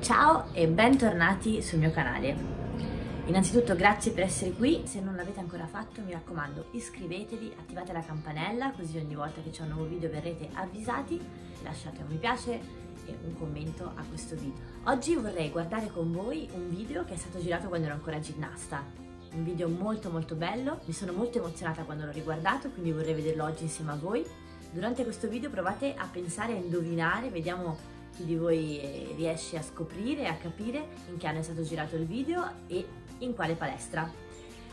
Ciao e bentornati sul mio canale. Innanzitutto grazie per essere qui, se non l'avete ancora fatto mi raccomando iscrivetevi, attivate la campanella così ogni volta che c'è un nuovo video verrete avvisati, lasciate un mi piace e un commento a questo video. Oggi vorrei guardare con voi un video che è stato girato quando ero ancora ginnasta, un video molto molto bello, mi sono molto emozionata quando l'ho riguardato quindi vorrei vederlo oggi insieme a voi. Durante questo video provate a pensare e indovinare, vediamo chi di voi eh, riesce a scoprire e a capire in che anno è stato girato il video e in quale palestra.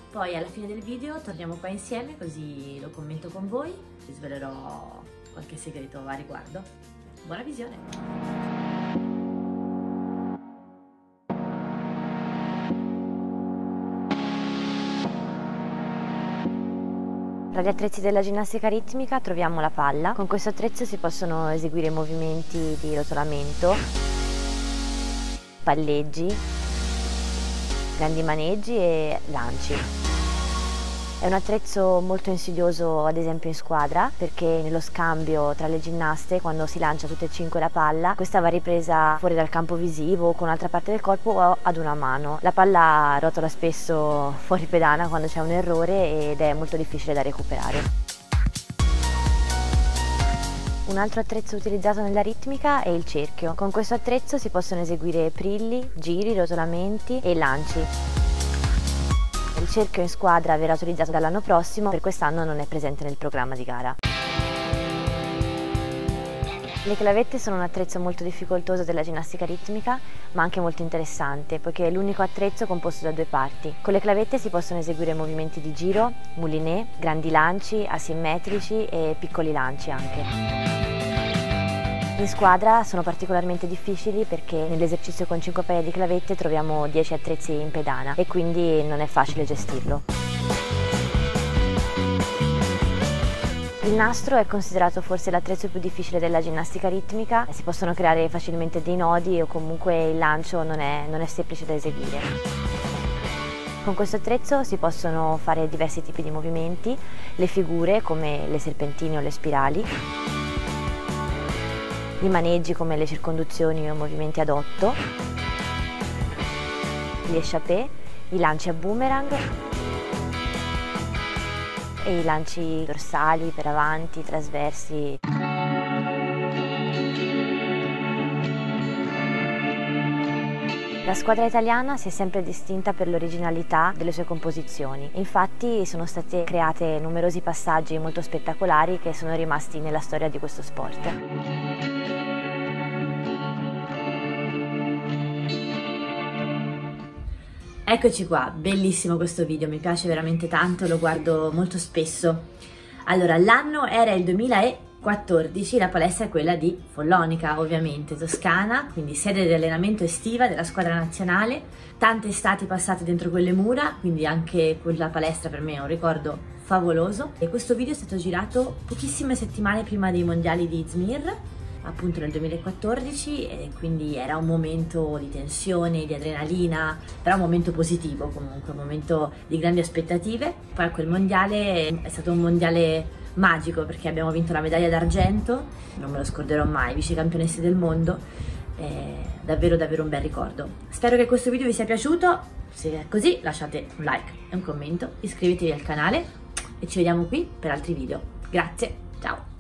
Poi alla fine del video torniamo qua insieme così lo commento con voi, vi svelerò qualche segreto a riguardo. Buona visione! Tra gli attrezzi della ginnastica ritmica troviamo la palla. Con questo attrezzo si possono eseguire movimenti di rotolamento, palleggi, grandi maneggi e lanci. È un attrezzo molto insidioso ad esempio in squadra perché nello scambio tra le ginnaste quando si lancia tutte e cinque la palla questa va ripresa fuori dal campo visivo o con un'altra parte del corpo o ad una mano. La palla rotola spesso fuori pedana quando c'è un errore ed è molto difficile da recuperare. Un altro attrezzo utilizzato nella ritmica è il cerchio. Con questo attrezzo si possono eseguire prilli, giri, rotolamenti e lanci. Il cerchio in squadra verrà utilizzato dall'anno prossimo, per quest'anno non è presente nel programma di gara. Le clavette sono un attrezzo molto difficoltoso della ginnastica ritmica, ma anche molto interessante, poiché è l'unico attrezzo composto da due parti. Con le clavette si possono eseguire movimenti di giro, mouliné, grandi lanci, asimmetrici e piccoli lanci anche. In squadra sono particolarmente difficili perché nell'esercizio con 5 paia di clavette troviamo 10 attrezzi in pedana e quindi non è facile gestirlo. Il nastro è considerato forse l'attrezzo più difficile della ginnastica ritmica, si possono creare facilmente dei nodi o comunque il lancio non è, non è semplice da eseguire. Con questo attrezzo si possono fare diversi tipi di movimenti, le figure come le serpentine o le spirali, i maneggi come le circonduzioni o movimenti ad otto, gli échappés, i lanci a boomerang e i lanci dorsali per avanti, trasversi. La squadra italiana si è sempre distinta per l'originalità delle sue composizioni, infatti sono state create numerosi passaggi molto spettacolari che sono rimasti nella storia di questo sport. Eccoci qua, bellissimo questo video, mi piace veramente tanto, lo guardo molto spesso. Allora, l'anno era il 2014, la palestra è quella di Follonica, ovviamente, Toscana, quindi sede di allenamento estiva della squadra nazionale, tante estati passate dentro quelle mura, quindi anche quella palestra per me è un ricordo favoloso. E questo video è stato girato pochissime settimane prima dei mondiali di Izmir, appunto nel 2014 e quindi era un momento di tensione, di adrenalina, però un momento positivo comunque, un momento di grandi aspettative. Poi quel mondiale è stato un mondiale magico perché abbiamo vinto la medaglia d'argento, non me lo scorderò mai, vice campionesse del mondo, è davvero davvero un bel ricordo. Spero che questo video vi sia piaciuto, se è così lasciate un like e un commento, iscrivetevi al canale e ci vediamo qui per altri video. Grazie, ciao!